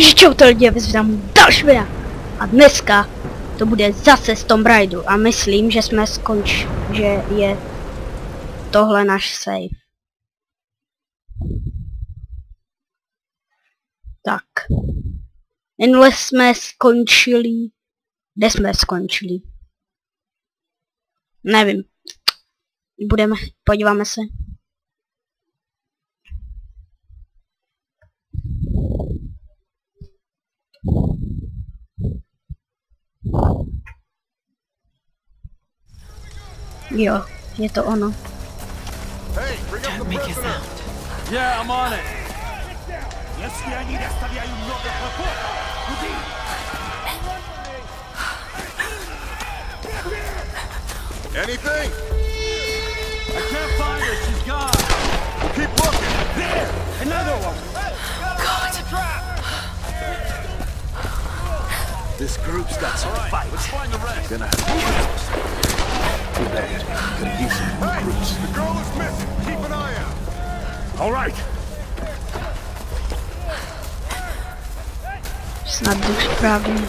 čau to lidi, vyzvám další videa. A dneska to bude zase z Tomb Raidu a myslím, že jsme skonč, že je tohle náš save. Tak. Minule jsme skončili... Kde jsme skončili? Nevím. Budeme, podíváme se. Jo, je to ono. Don't make. Yeah, I'm on it. Anything? I can't find her. She's gone. We Keep looking. There, another one. God. This group's got some right, fight. Let's find the rest. Gonna have to too bad. Could some more Hey, the girl is missing. Keep an eye out. All right. Snad jdu správně.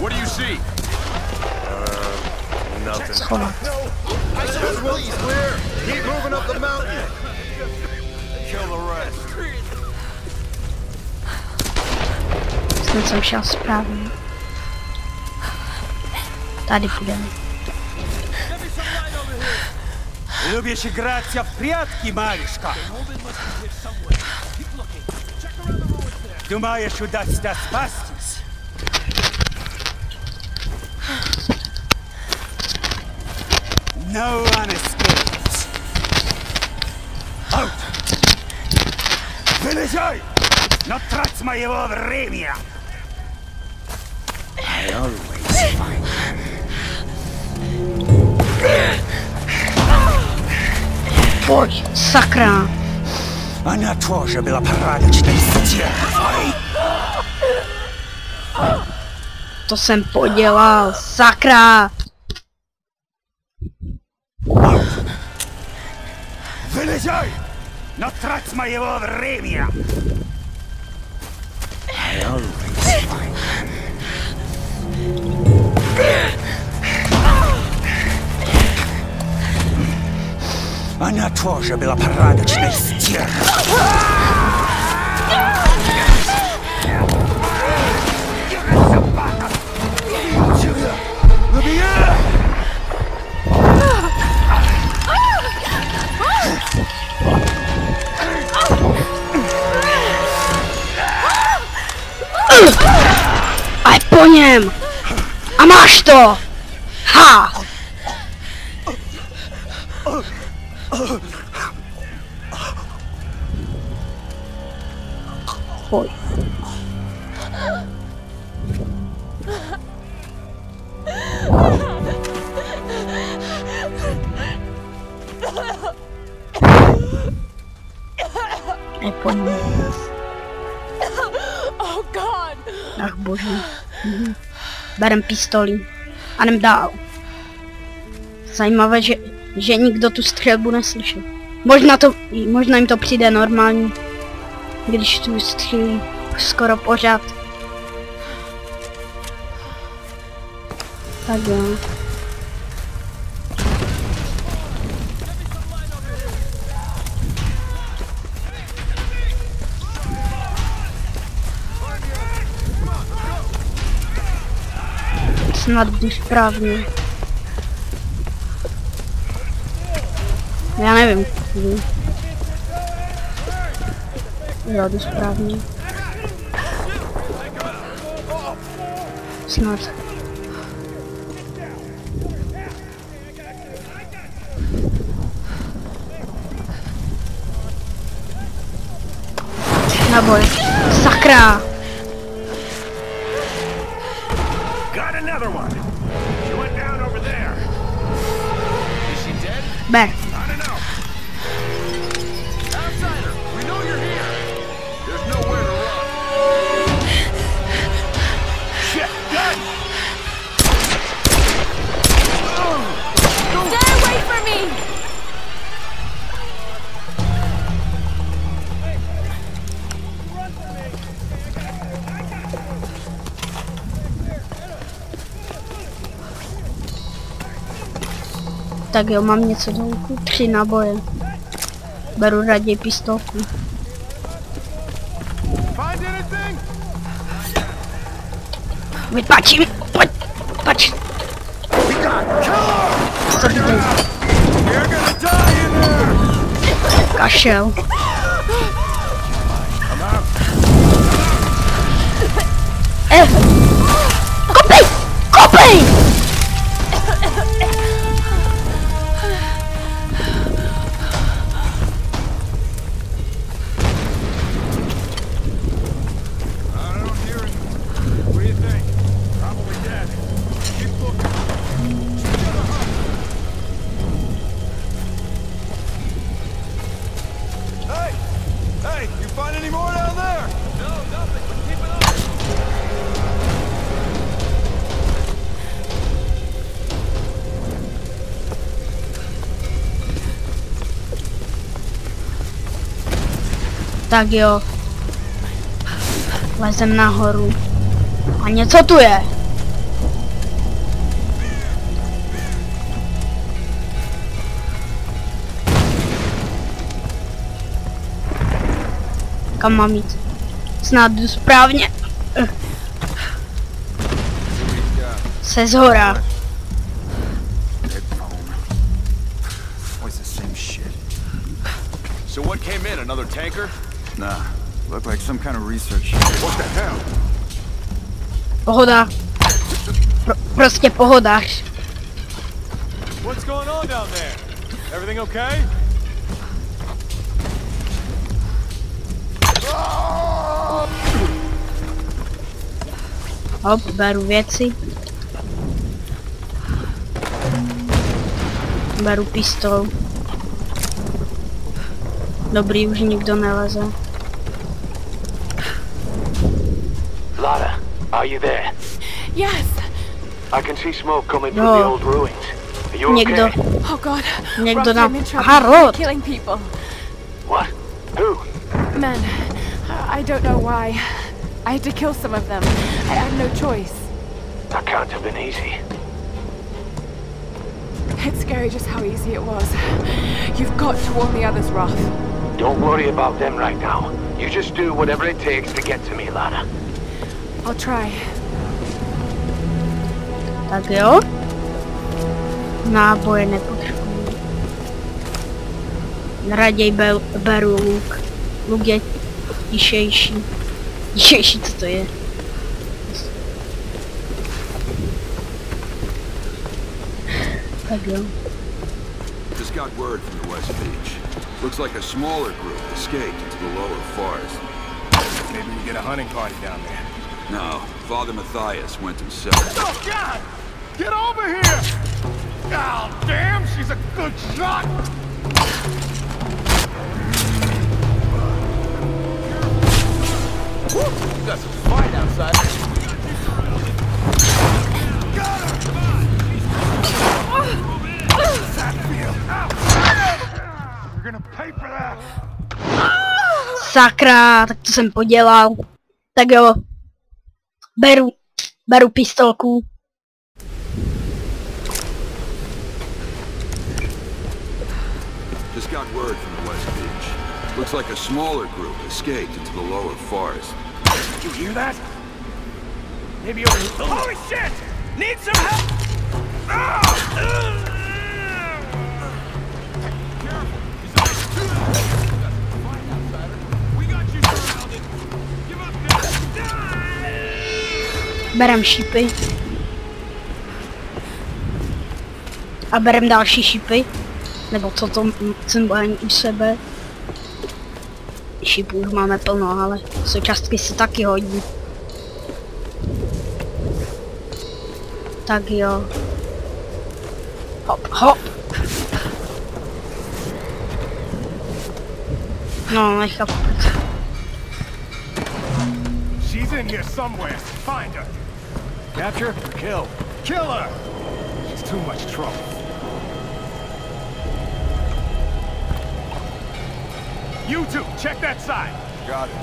What do you see? Uh, nothing. Schovat. This way's clear. Keep moving up the mountain. Kill the rest. Snad jsem šel správně. Tady půjdeme. Любишь играться в прятки, малышка? Думаешь, удастся спастись? No one escapes. Out! Вылезай! Но трать моего времени! I always find Pojď, sakra. Она тоже была порядочной стервой. To jsem podělal, sakra. Вылезай! Но трать моего времени! I always find Она тоже была порядочной стервой. A po něm. A máš to. Ha. Pojď. Je po něm. Oh God! Ach bože. Mhm. Berem pistoli. A jdem dál. Zajímavé, že, že nikdo tu střelbu neslyšel. Možná to, možná jim to přijde normální, když tu střílí skoro pořád. Tak jo. Snad jdu správně. Já nevím. Jo, jdu správně. Snad. Naboj. Sakra! Got another one. She went down over there. Is she dead? Ber. I don't know. Tak jo, mám něco do. Tři naboje. Beru raději pistolku. Vypačím! Pojď! Pač! Zabítej! Kašel. Tak jo. Lezem nahoru. A něco tu je. Kam mám jít? Snad jdu správně. Se zhora. So what came in? Another tanker? Nah, looked like some kind of research. What the hell? Pohoda. Pro, prostě pohodář. What's going on down there? Everything okay? Hop, beru věci. Beru pistol. Dobrý, už nikdo neleze. Are you there? Yes. I can see smoke coming from the old ruins. Are you Někdo, okay? Oh God. někdo Rock, nám... I'm in trouble. Aha, They're Roth. Killing people. What? Who? Men. I don't know why. I had to kill some of them. I had no choice. That can't have been easy. It's scary just how easy it was. You've got to warn the others, Roth. Don't worry about them right now. You just do whatever it takes to get to me, Lara. I'll try. Tak jo. Náboje nepotřebuji. Raději beru, beru luk. Luk je tišejší. Tišejší, co to je? Tak jo. Just got word from the West Beach. Looks like a smaller group escaped into the lower forest. Maybe we get a hunting party down there. No, Father Mathias went himself. Oh, God! Get over here! Oh, damn, she's a good shot! Woo! You got some fight outside. You're gonna pay for that! Sakra, tak to jsem podělal. Tak jo. Beru, beru pistolku. Just got word from the West Beach. Looks like a smaller group escaped into the lower forest. Did you hear that? Maybe over here. Holy shit! Need some help! Ah! Berem šípy. A berem další šípy. Nebo co to cymbání u sebe. Šípů už máme plno, ale součástky se taky hodí. Tak jo. Hop, hop. No, nechápu. in here somewhere. Find her. Capture or kill? Kill her! She's too much trouble. You two, check that side. Got it.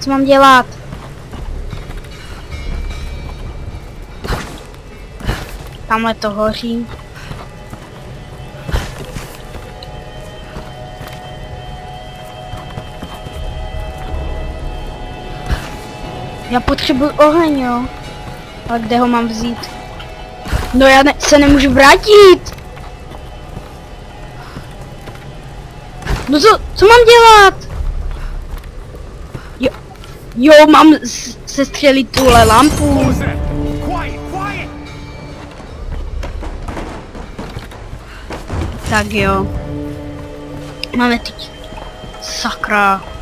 Co mám dělat? Tamhle to hoří. Já potřebuji oheň, jo. Ale kde ho mám vzít? No já ne, se nemůžu vrátit. No co, co mám dělat? Jo, jo mám sestřelit tuhle lampu. Tak jo. Máme teď. Sakra.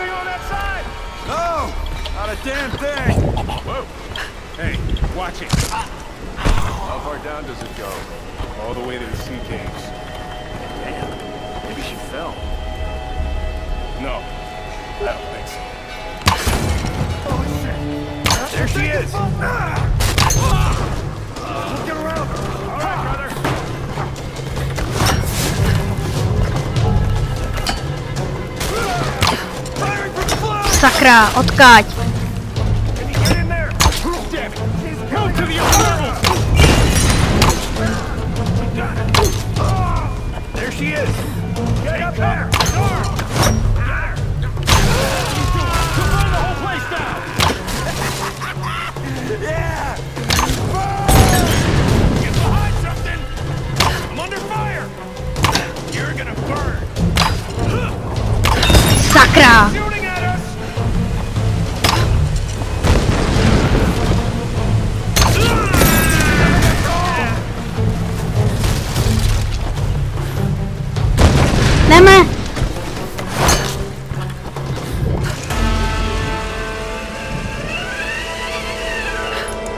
Anything on that side? No! Not a damn thing! Whoa! Hey, watch it. How far down does it go? All the way to the sea caves. Damn. Maybe she fell. No. I don't think so. Oh shit! There she is! Sakra, odkáď.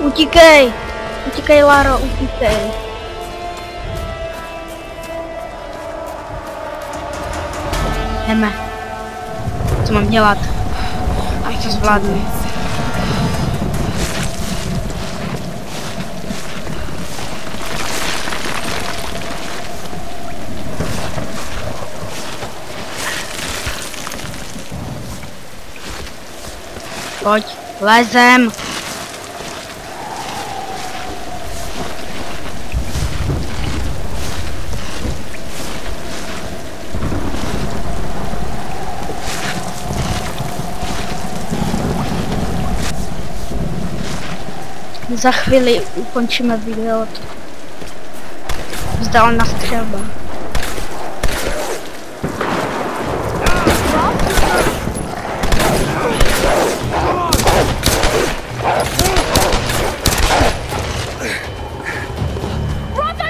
Utíkej. Utíkej, Laro, utíkej. Jdeme. Co mám dělat? I To zvládnu. Pojď, lezem.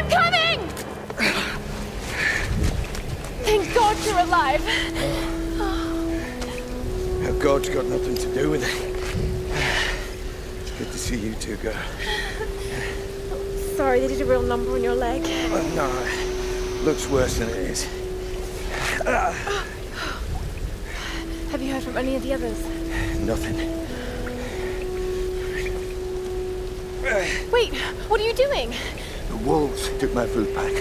Coming! Thank God you're alive. Now, God's got nothing to do with it. It's good to see you two, girl. Sorry, they did a real number on your leg. Oh, no, looks worse than it is. Have you heard from any of the others? Nothing. Wait, what are you doing? The wolves took my food pack.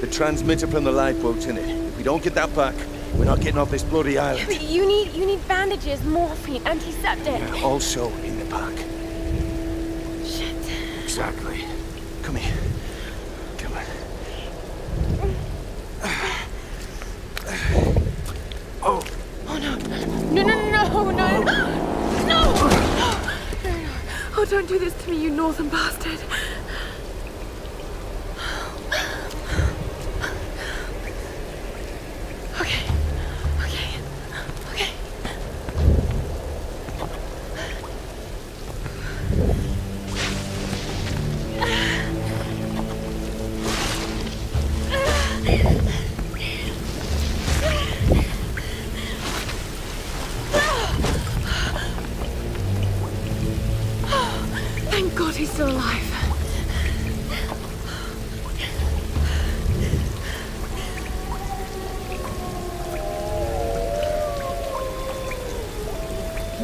The transmitter from the lifeboat's in it. If we don't get that back, we're not getting off this bloody island. You need you need bandages, morphine, antiseptic. Also in the pack. Exactly. Come here. Come on. Oh. oh no. No no no no no no no no Oh don't do this to me, you northern bastard.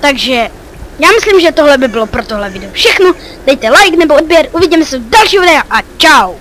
Takže já myslím, že tohle by bylo pro tohle video všechno. Dejte like nebo odběr, uvidíme se v dalším videu a čau.